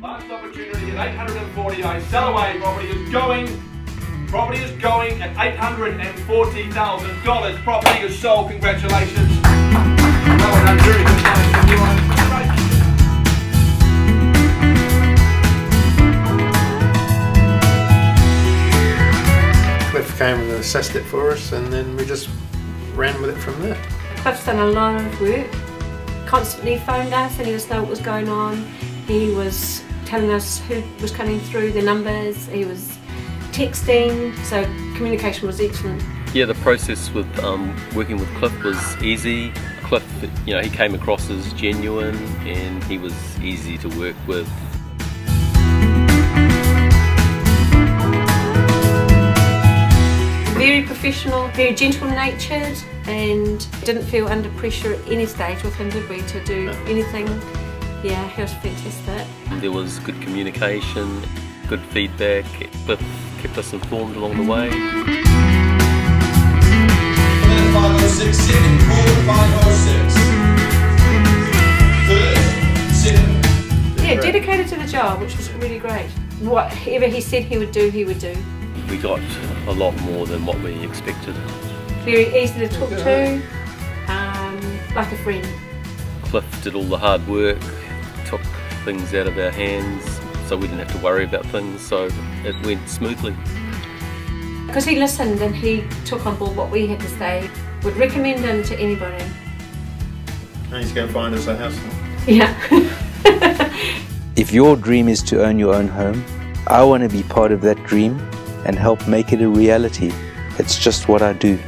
Last opportunity at 840. I sell away. Property is going. Property is going at $840,000. Property is sold. Congratulations. Well done. Very good. Nice to you. Great. Cliff came and assessed it for us, and then we just ran with it from there. Cliff's done a lot of work. Constantly phoned us and he just know what was going on. He was telling us who was coming through, the numbers. He was texting, so communication was excellent. Yeah, the process with um, working with Cliff was easy. Cliff, you know, he came across as genuine and he was easy to work with. Very professional, very gentle natured, and didn't feel under pressure at any stage with him, did we, to do anything. Yeah, he was fantastic. There was good communication, good feedback. Cliff kept us informed along the way. Minute 506, second quarter 506. Third, second. Yeah, dedicated to the job, which was really great. Whatever he said he would do, he would do. We got a lot more than what we expected. Very easy to talk to, um, like a friend. Cliff did all the hard work, took things out of our hands, so we didn't have to worry about things, so it went smoothly. Because he listened and he took on board what we had to say. Would recommend him to anybody. And he's going to find us a house. Yeah. If your dream is to own your own home, I want to be part of that dream and help make it a reality. It's just what I do.